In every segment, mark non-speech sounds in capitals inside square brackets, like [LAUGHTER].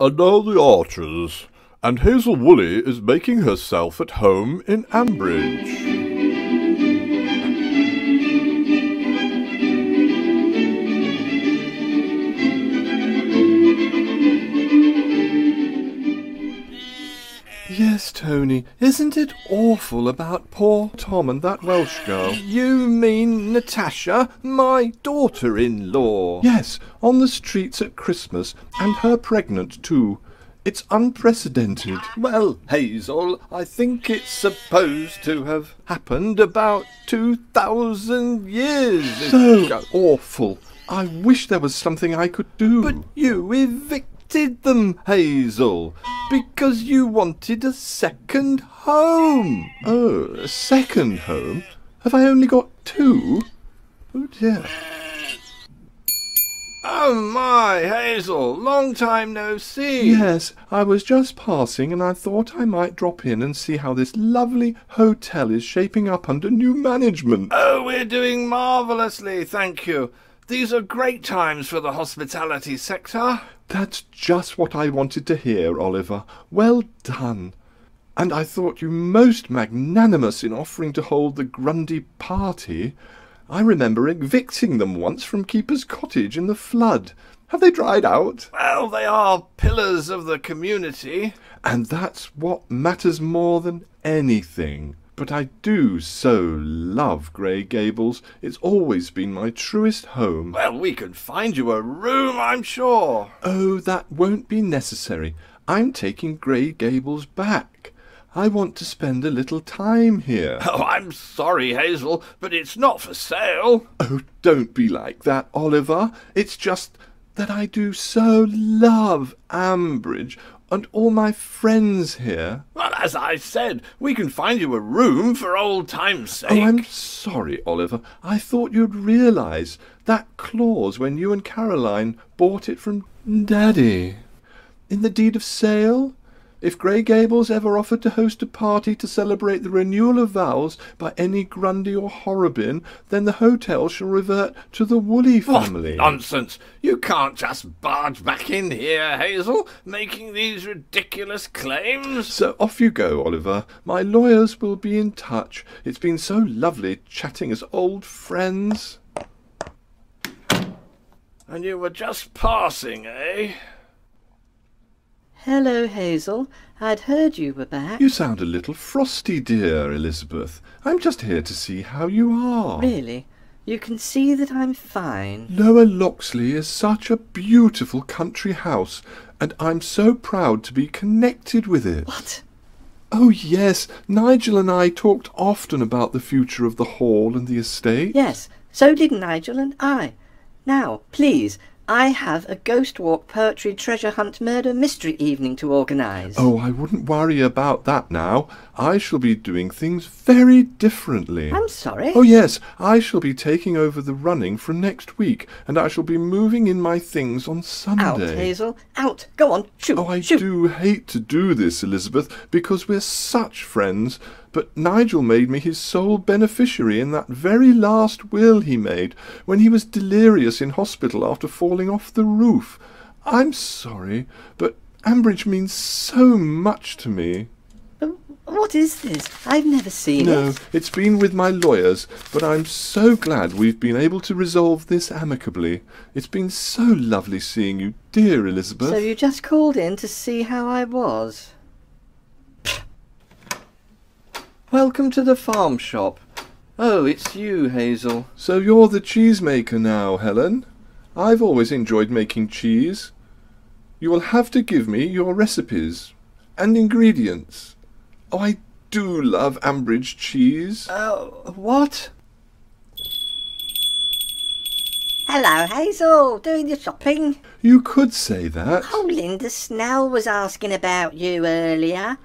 are now the Archers, and Hazel Woolley is making herself at home in Ambridge. Tony, isn't it awful about poor Tom and that Welsh girl? You mean Natasha, my daughter-in-law? Yes, on the streets at Christmas, and her pregnant too. It's unprecedented. Well, Hazel, I think it's supposed to have happened about 2,000 years So ago. awful. I wish there was something I could do. But you evicted them, Hazel, because you wanted a second home. Oh, a second home? Have I only got two? Oh dear. Oh my, Hazel, long time no see. Yes, I was just passing and I thought I might drop in and see how this lovely hotel is shaping up under new management. Oh, we're doing marvellously, thank you. These are great times for the hospitality sector. That's just what I wanted to hear, Oliver. Well done. And I thought you most magnanimous in offering to hold the Grundy party. I remember evicting them once from Keeper's Cottage in the flood. Have they dried out? Well, they are pillars of the community. And that's what matters more than anything. But I do so love Grey Gables. It's always been my truest home. Well, we can find you a room, I'm sure. Oh, that won't be necessary. I'm taking Grey Gables back. I want to spend a little time here. [LAUGHS] Oh, I'm sorry, Hazel, but it's not for sale. Oh, don't be like that, Oliver. It's just that I do so love Ambridge and all my friends here. Well, as I said, we can find you a room for old time's sake. Oh, I'm sorry, Oliver. I thought you'd realise that clause when you and Caroline bought it from Daddy. In the deed of sale? If Grey Gables ever offered to host a party to celebrate the renewal of vows by any Grundy or Horrobin, then the hotel shall revert to the Woolley What family. nonsense! You can't just barge back in here, Hazel, making these ridiculous claims. So off you go, Oliver. My lawyers will be in touch. It's been so lovely chatting as old friends. And you were just passing, eh? Hello, Hazel. I'd heard you were back. You sound a little frosty, dear Elizabeth. I'm just here to see how you are. Really? You can see that I'm fine. Lower Loxley is such a beautiful country house, and I'm so proud to be connected with it. What? Oh, yes, Nigel and I talked often about the future of the hall and the estate. Yes, so did Nigel and I. Now, please, I have a ghost walk poetry treasure hunt murder mystery evening to organise. Oh, I wouldn't worry about that now. I shall be doing things very differently. I'm sorry. Oh, yes, I shall be taking over the running from next week, and I shall be moving in my things on Sunday. Out, Hazel. Out. Go on. Shoot. Oh, I Shoot. do hate to do this, Elizabeth, because we're such friends. But Nigel made me his sole beneficiary in that very last will he made when he was delirious in hospital after falling off the roof. I'm sorry, but Ambridge means so much to me. Um, what is this? I've never seen No, it. No, it's been with my lawyers, but I'm so glad we've been able to resolve this amicably. It's been so lovely seeing you, dear Elizabeth. So you just called in to see how I was? Welcome to the farm shop. Oh, it's you, Hazel. So you're the cheesemaker now, Helen? I've always enjoyed making cheese. You will have to give me your recipes and ingredients. Oh, I do love Ambridge cheese. Oh, what? Hello, Hazel. Doing your shopping? You could say that. Oh, Linda Snell was asking about you earlier.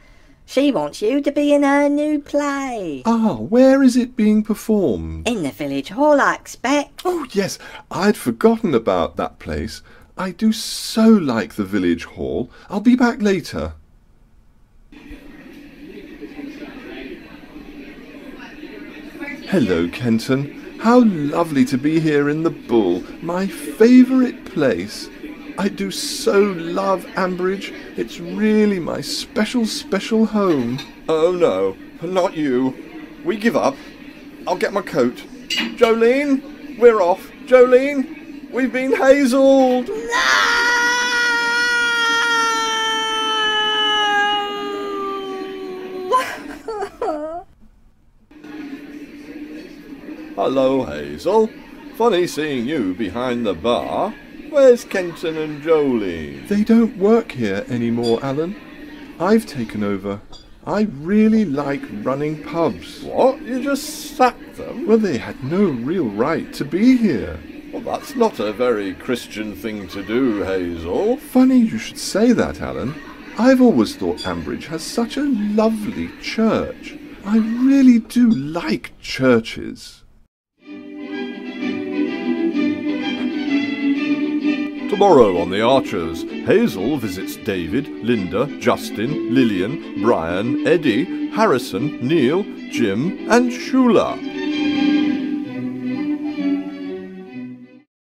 She wants you to be in her new play. Ah, where is it being performed? In the village hall, I expect. Oh, yes, I'd forgotten about that place. I do so like the village hall. I'll be back later. Hello, Kenton. How lovely to be here in the Bull, my favourite place. I do so love Ambridge. It's really my special, special home. Oh no, not you. We give up. I'll get my coat. Jolene, we're off. Jolene, we've been hazelled. No! [LAUGHS] Hello, Hazel. Funny seeing you behind the bar. Where's Kenton and Jolene? They don't work here anymore, Alan. I've taken over. I really like running pubs. What? You just sacked them? Well, they had no real right to be here. Well, that's not a very Christian thing to do, Hazel. Funny you should say that, Alan. I've always thought Ambridge has such a lovely church. I really do like churches. Tomorrow on The Archers, Hazel visits David, Linda, Justin, Lilian, Brian, Eddie, Harrison, Neil, Jim, and Shula.